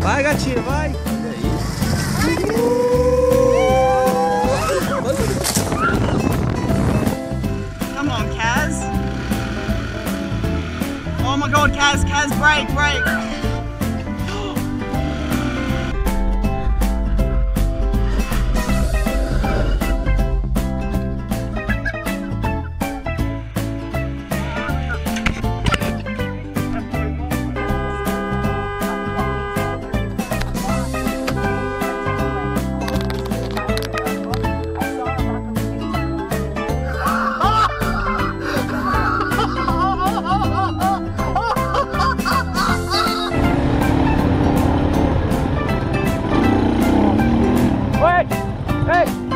Vai, gatinho, vai. Come on, Kaz. Oh my god, Kaz, Kaz, break, break. は。